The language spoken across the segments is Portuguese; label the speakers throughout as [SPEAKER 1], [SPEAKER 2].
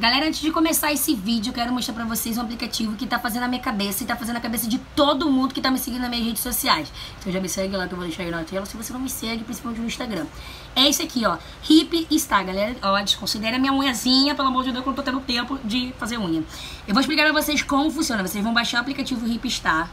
[SPEAKER 1] Galera, antes de começar esse vídeo, eu quero mostrar pra vocês um aplicativo que tá fazendo a minha cabeça e tá fazendo a cabeça de todo mundo que tá me seguindo nas minhas redes sociais. Então já me segue lá que eu vou deixar aí na tela, se você não me segue, principalmente no Instagram. É esse aqui, ó, Hip Está, galera. Ó, desconsidera minha unhazinha, pelo amor de Deus, que eu não tô tendo tempo de fazer unha. Eu vou explicar pra vocês como funciona. Vocês vão baixar o aplicativo Hip Está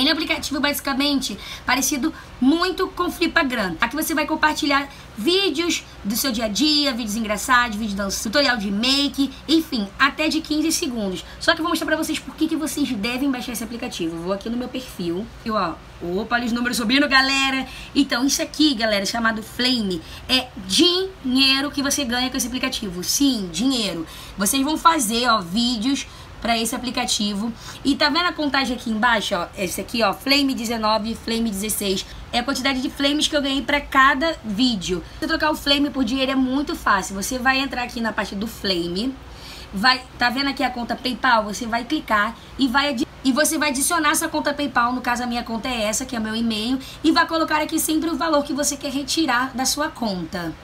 [SPEAKER 1] ele é um aplicativo basicamente parecido muito com Flipagram. Aqui você vai compartilhar vídeos do seu dia a dia, vídeos engraçados, vídeos dança, tutorial de make, enfim, até de 15 segundos. Só que eu vou mostrar pra vocês por que, que vocês devem baixar esse aplicativo. Vou aqui no meu perfil e ó, opa, os números subindo, galera. Então, isso aqui, galera, chamado Flame, é dinheiro que você ganha com esse aplicativo. Sim, dinheiro. Vocês vão fazer, ó, vídeos para esse aplicativo. E tá vendo a contagem aqui embaixo, ó? Esse aqui, ó, Flame 19, Flame 16. É a quantidade de flames que eu ganhei para cada vídeo. Se trocar o flame por dinheiro é muito fácil. Você vai entrar aqui na parte do flame. Vai, tá vendo aqui a conta PayPal? Você vai clicar e vai e você vai adicionar essa conta PayPal, no caso a minha conta é essa, que é meu e-mail, e vai colocar aqui sempre o valor que você quer retirar da sua conta.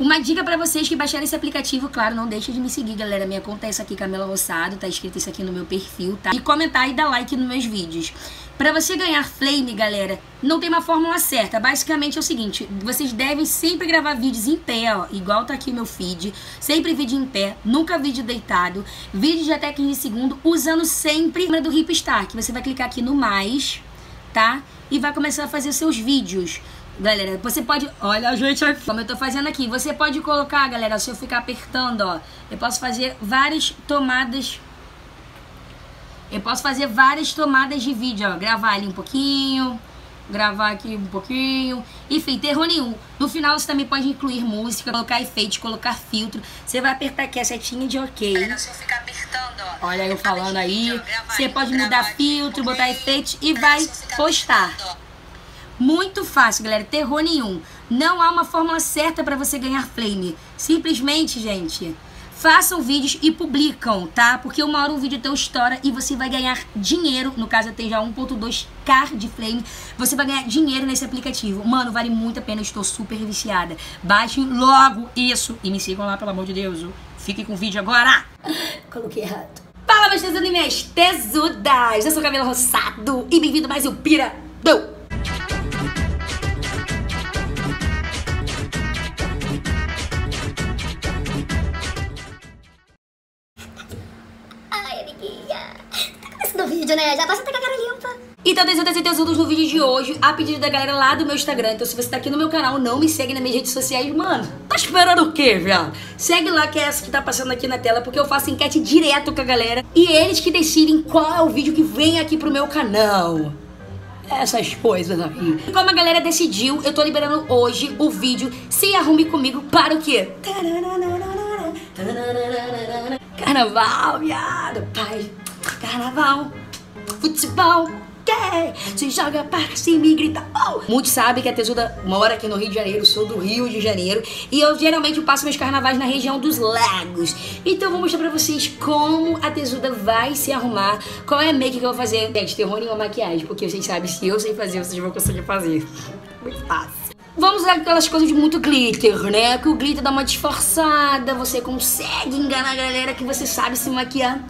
[SPEAKER 1] Uma dica para vocês que baixarem esse aplicativo, claro, não deixe de me seguir, galera. Minha conta é essa aqui, Camila Rossado, tá escrito isso aqui no meu perfil, tá? E comentar e dar like nos meus vídeos. Para você ganhar flame, galera, não tem uma fórmula certa. Basicamente é o seguinte, vocês devem sempre gravar vídeos em pé, ó, igual tá aqui o meu feed. Sempre vídeo em pé, nunca vídeo deitado. Vídeo de até 15 segundos, usando sempre a do Hipstar, que você vai clicar aqui no mais, tá? E vai começar a fazer seus vídeos. Galera, você pode... Olha, gente, como eu tô fazendo aqui. Você pode colocar, galera, se eu ficar apertando, ó. Eu posso fazer várias tomadas... Eu posso fazer várias tomadas de vídeo, ó. Gravar ali um pouquinho, gravar aqui um pouquinho. Enfim, terror nenhum. No final você também pode incluir música, colocar efeito, colocar filtro. Você vai apertar aqui a setinha de ok. Galera, se eu ficar apertando, ó. Olha eu falando aí. Você pode mudar filtro, botar efeito e vai postar. Muito fácil, galera, terror nenhum. Não há uma fórmula certa para você ganhar flame. Simplesmente, gente, façam vídeos e publicam, tá? Porque uma hora um vídeo teu estoura e você vai ganhar dinheiro. No caso, eu tenho já 1.2k de flame. Você vai ganhar dinheiro nesse aplicativo. Mano, vale muito a pena. Eu estou super viciada. Baixem logo isso e me sigam lá, pelo amor de Deus. Fiquem com o vídeo agora. Coloquei errado. Fala, meus tesudos e minhas tesudas. Eu sou Camila Rossado e bem-vindo mais um Pira do
[SPEAKER 2] vídeo, né? Já tá sentando com a cara limpa.
[SPEAKER 1] Assuntos no vídeo de hoje, a pedido da galera lá do meu Instagram. Então, se você tá aqui no meu canal, não me segue nas minhas redes sociais, mano. Tá esperando o quê, viado? Segue lá, que é essa que tá passando aqui na tela, porque eu faço enquete direto com a galera. E eles que decidem qual é o vídeo que vem aqui pro meu canal essas coisas aí. Como a galera decidiu, eu tô liberando hoje o vídeo Se Arrume Comigo para o quê? Carnaval, viado, pai. Carnaval futebol, quer? Se joga para cima e grita, oh! Muitos sabem que a Tesuda mora aqui no Rio de Janeiro, sou do Rio de Janeiro, e eu geralmente passo meus carnavais na região dos lagos. Então vou mostrar pra vocês como a Tesuda vai se arrumar, qual é a make que eu vou fazer. Gente, terror nenhuma maquiagem, porque vocês sabem, se eu sei fazer, vocês vão conseguir fazer. Muito fácil. Vamos usar aquelas coisas de muito glitter, né? Que o glitter dá uma disfarçada, você consegue enganar a galera que você sabe se maquiar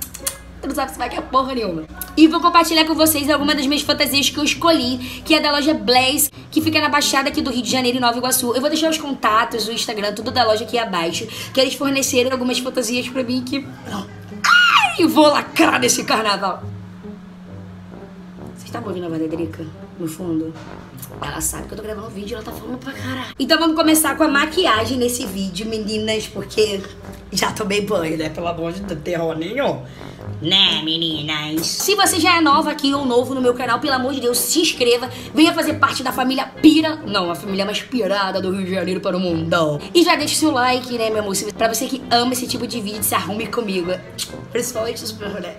[SPEAKER 1] Tu não sabe se vai que é porra nenhuma. E vou compartilhar com vocês algumas das minhas fantasias que eu escolhi, que é da loja Blaze, que fica na Baixada aqui do Rio de Janeiro, em Nova Iguaçu. Eu vou deixar os contatos, o Instagram, tudo da loja aqui abaixo, que eles forneceram algumas fantasias pra mim que... Ai, vou lacrar nesse carnaval. Vocês estavam ouvindo a Vadedrica no fundo? Ela sabe que eu tô gravando um vídeo e ela tá falando pra caralho. Então vamos começar com a maquiagem nesse vídeo, meninas, porque já tomei banho, né? Pelo amor de Deus, terror nenhum. Né, meninas? Se você já é nova aqui ou novo no meu canal, pelo amor de Deus, se inscreva. Venha fazer parte da família Pira. Não, a família mais pirada do Rio de Janeiro para o mundão. E já deixa o seu like, né, meu amor? Pra você que ama esse tipo de vídeo, se arrume comigo. Principalmente os né?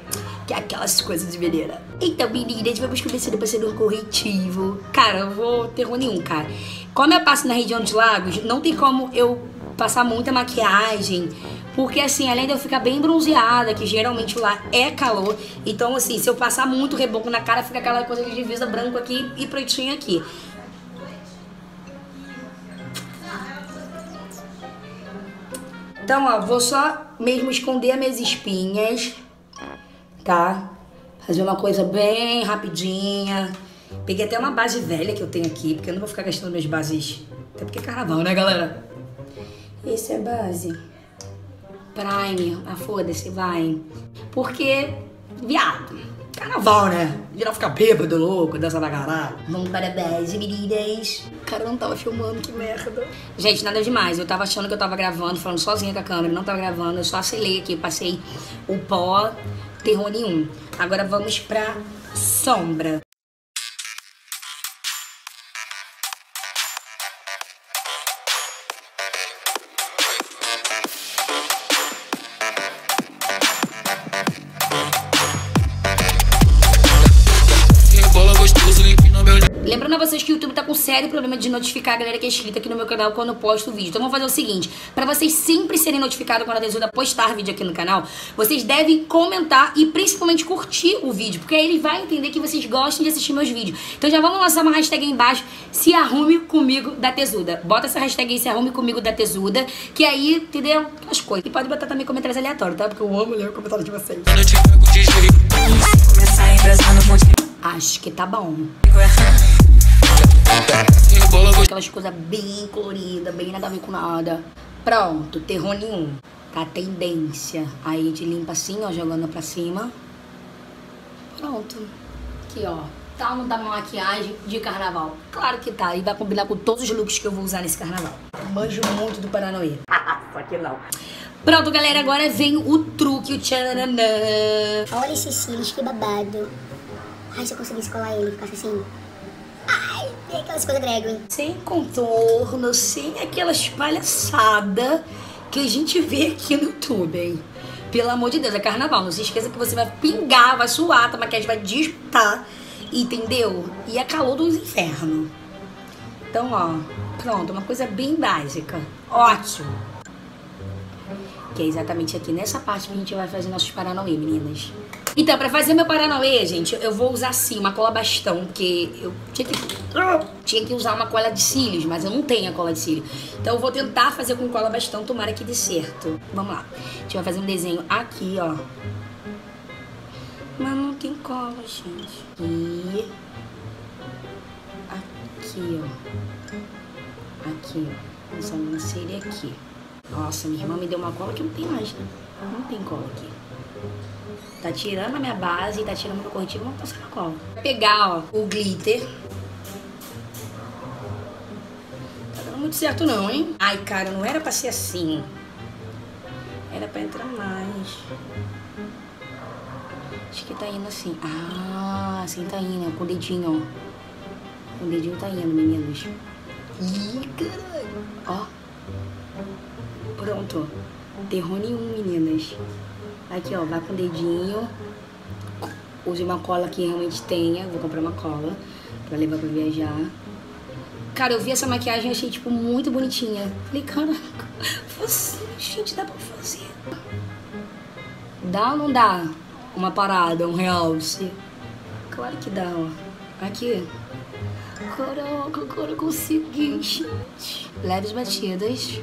[SPEAKER 1] Que é aquelas coisas de menina. Então, meninas, vamos começando passando um corretivo. Cara, eu vou terror nenhum, cara. Como eu passo na região dos lagos, não tem como eu passar muita maquiagem porque assim, além de eu ficar bem bronzeada, que geralmente lá é calor, então assim, se eu passar muito reboco na cara, fica aquela coisa de divisa branco aqui e pretinho aqui. Então, ó, vou só mesmo esconder as minhas espinhas, tá? Fazer uma coisa bem rapidinha. Peguei até uma base velha que eu tenho aqui, porque eu não vou ficar gastando minhas bases. Até porque é carnaval, né, galera? Esse é base. Prime. Ah, foda-se, vai. Porque, viado, carnaval, né? Geral ficar bêbado, louco, dança na caralho. Vamos para base, meninas. O cara não tava filmando, que merda. Gente, nada demais. Eu tava achando que eu tava gravando, falando sozinha com a câmera. Não tava gravando, eu só acelei aqui, passei o pó, terror nenhum. Agora vamos pra sombra. Sério problema de notificar a galera que é inscrita aqui no meu canal quando eu posto o vídeo. Então vamos fazer o seguinte, pra vocês sempre serem notificados quando a Tesuda postar vídeo aqui no canal, vocês devem comentar e principalmente curtir o vídeo, porque aí ele vai entender que vocês gostam de assistir meus vídeos. Então já vamos lançar uma hashtag aí embaixo, se arrume comigo da Tesuda. Bota essa hashtag aí, se arrume comigo da Tesuda, que aí, entendeu? As coisas. E pode botar também comentários aleatórios, tá? Porque eu amo ler o comentário de vocês. Acho que tá bom. Aquelas coisas bem coloridas, bem nada a ver com nada. Pronto, terror nenhum. Tá tendência. Aí a gente limpa assim, ó, jogando pra cima. Pronto. Aqui, ó. Tá ou não tá uma maquiagem de carnaval? Claro que tá. E vai combinar com todos os looks que eu vou usar nesse carnaval. Manjo muito do Paranauê. Só que não. Pronto, galera. Agora vem o truque, o tcharanã.
[SPEAKER 2] Olha esses cílios, que babado. Ai, se eu conseguisse colar ele, ficasse assim. Aquelas coisas
[SPEAKER 1] sem contorno, sem aquelas palhaçadas que a gente vê aqui no YouTube, hein? Pelo amor de Deus, é carnaval. Não se esqueça que você vai pingar, vai suar, a maquiagem vai disputar, entendeu? E é calor dos infernos. Então, ó, pronto, uma coisa bem básica. Ótimo. Que é exatamente aqui nessa parte que a gente vai fazer nossos Paranauê, meninas. Então, pra fazer meu Paranauê, gente, eu vou usar sim uma cola bastão, porque eu tinha que, tinha que usar uma cola de cílios, mas eu não tenho a cola de cílio. Então eu vou tentar fazer com cola bastão, tomara que dê certo. Vamos lá. A gente vai fazer um desenho aqui, ó. Mas não tem cola, gente. E aqui, ó. Aqui, ó. Essa sobrancelha aqui. Nossa, minha irmã me deu uma cola que não tem mais, né? Não tem cola aqui. Tá tirando a minha base, tá tirando meu corretivo, mas passando a cola. Vou pegar, ó, o glitter. Tá dando muito certo não, hein? Ai, cara, não era pra ser assim. Era pra entrar mais. Acho que tá indo assim. Ah, assim tá indo, ó, com o dedinho, ó. O dedinho tá indo, meninos. Ih, caralho. Ó. Pronto. Terror nenhum, meninas. Aqui, ó, vai com o dedinho. Use uma cola que realmente tenha. Vou comprar uma cola pra levar pra viajar. Cara, eu vi essa maquiagem e achei, tipo, muito bonitinha. Falei, caraca, você, gente, dá pra fazer. Dá ou não dá? Uma parada, um realce? Claro que dá, ó. Aqui. Caraca, agora eu consegui, gente. Leves batidas.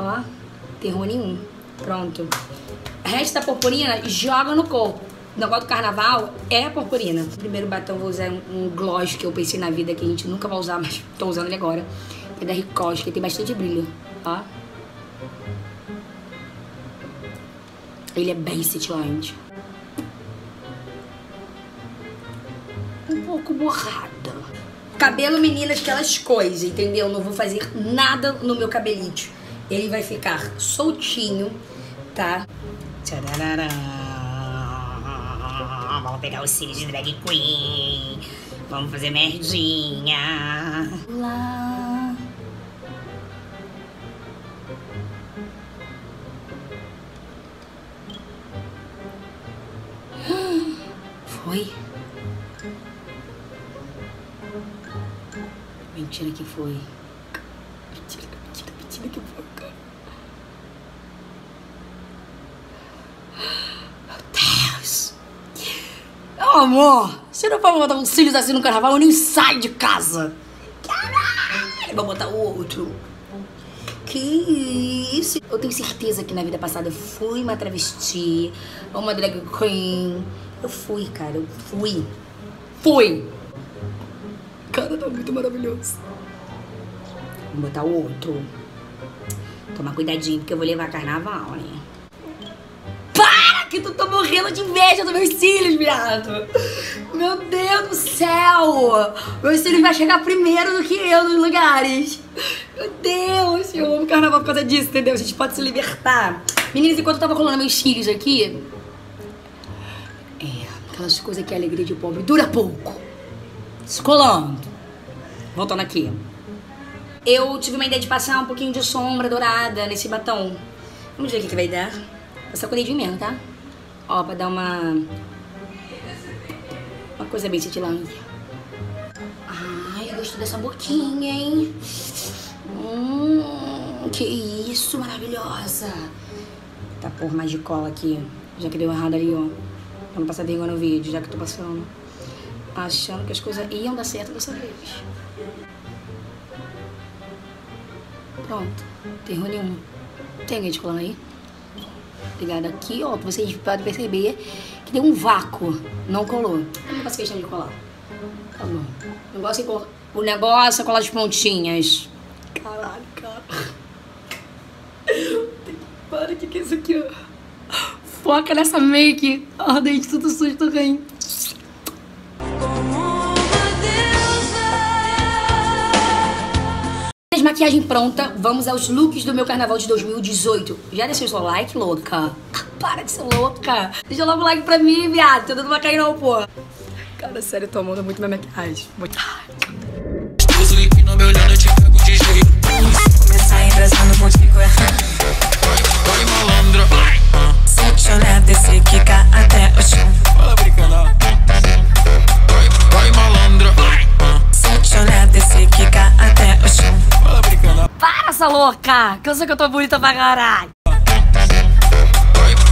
[SPEAKER 1] Ó, terror nenhum. Pronto. Resta a purpurina, joga no corpo. O negócio do carnaval é a purpurina. Primeiro batom, vou usar um, um gloss que eu pensei na vida que a gente nunca vai usar, mas tô usando ele agora. É da Ricoche, que tem bastante brilho. Ó. Ele é bem cintilante. Um pouco borrada. Cabelo, meninas, aquelas coisas, entendeu? Não vou fazer nada no meu cabelite. Ele vai ficar soltinho, tá? Tcharará. Vamos pegar os cílios de drag queen. Vamos fazer merdinha. Lá. Foi? Mentira que foi. Mentira, mentira, mentira que foi, cara. Meu Deus. Meu amor, você não vai botar uns cílios assim no carnaval, eu nem saio de casa. Caralho, vou botar outro. Que isso? Eu tenho certeza que na vida passada eu fui uma travesti, uma drag queen. Eu fui, cara, eu fui. Fui! Cara, tá muito maravilhoso. Vou botar outro. Tomar cuidadinho, porque eu vou levar carnaval, né? Para! Que tu tá morrendo de inveja dos meus cílios, viado! Meu Deus do céu! Meus cílios vai chegar primeiro do que eu nos lugares. Meu Deus! Eu amo carnaval por causa disso, entendeu? A gente pode se libertar. Meninas, enquanto eu tava colando meus cílios aqui... É, aquelas coisas que a alegria de pobre dura pouco. Descolando. Voltando aqui. Eu tive uma ideia de passar um pouquinho de sombra dourada nesse batom. Vamos ver o que, que vai dar. Vou só com o mesmo, tá? Ó, pra dar uma... Uma coisa bem cintilante. Ai, eu gosto dessa boquinha, hein? Hum, que isso, maravilhosa. Tá por mais de cola aqui. Já que deu errado ali, ó. Pra não passar vergonha no vídeo, já que eu tô passando. Achando que as coisas iam dar certo dessa vez. Pronto. Tem nenhum. Tem alguém de colando aí? Ligado aqui, ó. Vocês podem perceber que deu um vácuo. Não colou. Não faço questão de colar. Tá bom. O negócio é, colar as pontinhas. Caralho, cara. Para, que, que é isso aqui, ó? Foca nessa make. Ó, dente tudo sujo também. Maquiagem pronta, vamos aos looks do meu carnaval de 2018. Já deixou seu like, louca? Para de ser louca. Deixa logo o like pra mim, viado. Tô dando uma cair não, pô. Cara, sério, tô amando muito minha maquiagem. Muito.
[SPEAKER 3] Gostoso empina me olhando, eu te pego de jeito.
[SPEAKER 4] Começar embrasando contigo é
[SPEAKER 3] Vai malandra. Ah,
[SPEAKER 1] louca! Que eu sei que eu tô bonita pra caralho.
[SPEAKER 3] Vai,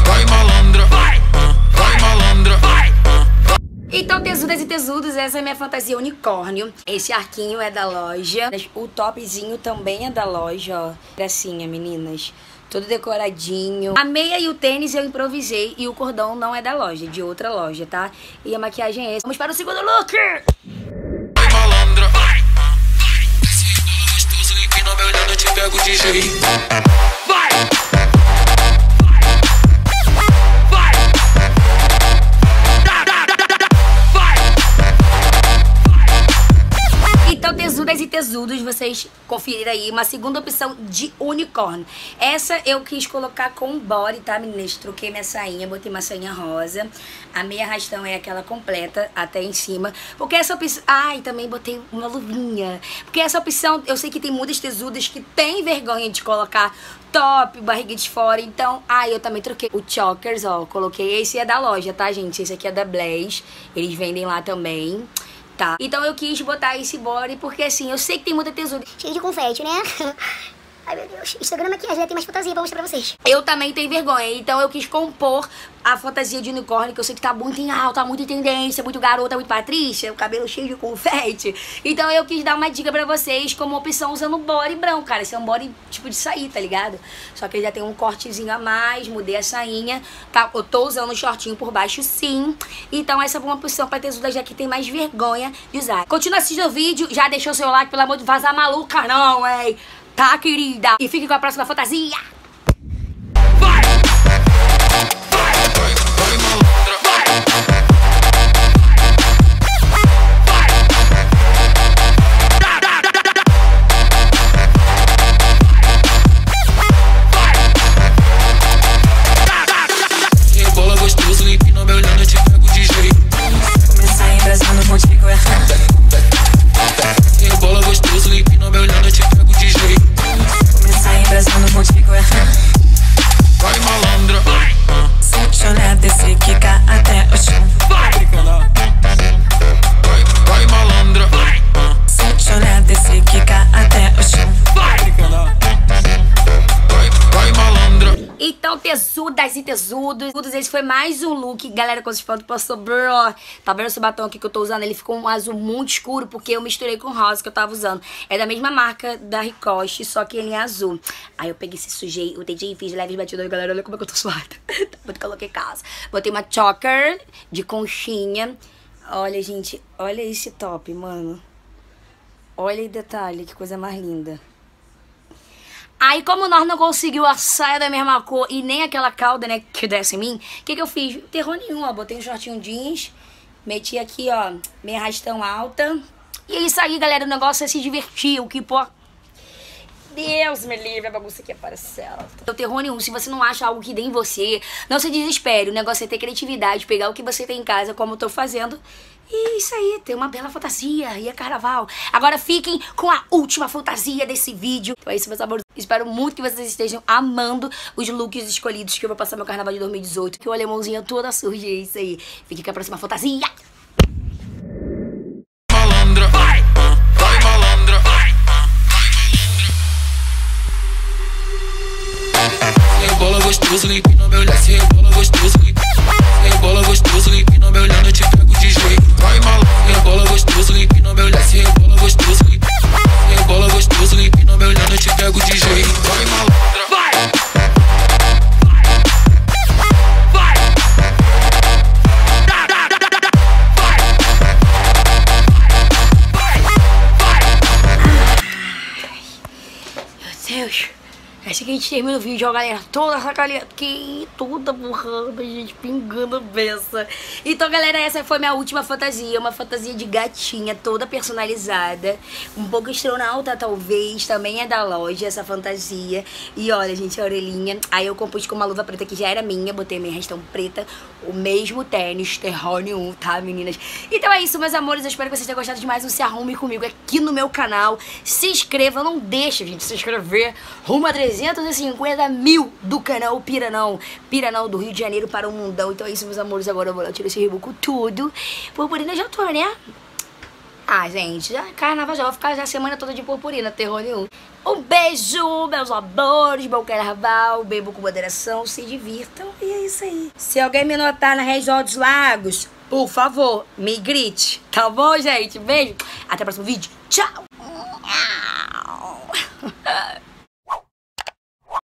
[SPEAKER 3] vai malandra. Vai malandra.
[SPEAKER 1] Então, tesudas e tesudos, essa é a minha fantasia unicórnio. Esse arquinho é da loja. O topzinho também é da loja, ó. Gracinha, meninas. Todo decoradinho. A meia e o tênis eu improvisei e o cordão não é da loja, é de outra loja, tá? E a maquiagem é essa. Vamos para o segundo look!
[SPEAKER 3] Pego de jeito. Vai.
[SPEAKER 1] Tesudos, vocês conferiram aí uma segunda opção de unicórnio. Essa eu quis colocar com body, tá, meninas? Troquei minha sainha, botei uma sainha rosa. A meia rastão é aquela completa, até em cima. Porque essa opção... Ai, também botei uma luvinha. Porque essa opção, eu sei que tem muitas tesudas que têm vergonha de colocar top, barriga de fora. Então, ai, eu também troquei o chokers, ó. Coloquei esse é da loja, tá, gente? Esse aqui é da Blaze. Eles vendem lá também. Tá. Então eu quis botar esse body porque assim, eu sei que tem muita tesoura.
[SPEAKER 2] Cheio de confete, né? Ai, meu Deus. Instagram maquiagem, né? tem mais fantasia pra mostrar pra vocês.
[SPEAKER 1] Eu também tenho vergonha, então eu quis compor a fantasia de unicórnio, que eu sei que tá muito em alta, muito em tendência, muito garota, muito patrícia, o cabelo cheio de confete. Então eu quis dar uma dica pra vocês como opção usando body branco, cara. Esse é um body tipo de sair, tá ligado? Só que ele já tem um cortezinho a mais, mudei a sainha, tá? Eu tô usando um shortinho por baixo sim. Então essa é uma opção pra tesuda já que tem mais vergonha de usar. Continua assistindo o vídeo, já deixou seu like, pelo amor de vazar maluca não, hein? Tá, querida? E fique com a próxima fantasia. Assim, tesudos. Tesudos, esse foi mais um look. Galera, quando vocês falam, passou, bro. Tá vendo esse batom aqui que eu tô usando? Ele ficou um azul muito escuro, porque eu misturei com o rosa que eu tava usando. É da mesma marca da Ricoche, só que ele é azul. Aí eu peguei esse sujei, o tentei e fiz leves batidores. Galera, olha como é que eu tô suada. Muito coloquei casa. Botei uma choker de conchinha. Olha, gente, olha esse top, mano. Olha o detalhe, que coisa mais linda. Aí, como nós não conseguiu a saia da mesma cor e nem aquela calda, né, que desce em mim, o que que eu fiz? Terror nenhum, ó. Botei um shortinho jeans, meti aqui, ó, meia rastão alta. E é isso aí, galera. O negócio é se divertir. O que importa Deus me livre, a bagunça aqui é para certo. Não terror nenhum. Se você não acha algo que dê em você, não se desespere. O negócio é ter criatividade, pegar o que você tem em casa, como eu tô fazendo. E isso aí, ter uma bela fantasia. E é carnaval. Agora fiquem com a última fantasia desse vídeo. Então é isso, meus amores. Espero muito que vocês estejam amando os looks escolhidos que eu vou passar meu carnaval de 2018. Que o alemãozinho toda suja. É isso aí. Fique com a próxima fantasia.
[SPEAKER 3] gostoso, empina Meu
[SPEAKER 1] Deus. É assim que a gente termina o vídeo, ó, galera. Toda sacalinha aqui, toda borrada, gente, pingando beça. Então, galera, essa foi minha última fantasia. Uma fantasia de gatinha, toda personalizada. Um pouco astronauta, talvez. Também é da loja, essa fantasia. E olha, gente, a orelhinha. Aí eu compus com uma luva preta que já era minha. Botei minha restão preta. O mesmo tênis, terror nenhum, tá, meninas? Então é isso, meus amores. Eu espero que vocês tenham gostado de mais um Se Arrume Comigo aqui no meu canal. Se inscreva, não deixa, gente, se inscrever. Rumo a 350 mil do canal Piranão. Piranão do Rio de Janeiro para o mundão. Então é isso, meus amores. Agora eu vou lá tirar esse ribuco tudo. Purpurina já tô, né? Ah, gente, já carnaval já vou ficar já a semana toda de purpurina, terror nenhum. Um beijo, meus amores, bom carnaval, bebo com moderação, se divirtam e é isso aí. Se alguém me notar na região dos lagos, por favor, me grite, tá bom, gente? Beijo, até o próximo vídeo, tchau!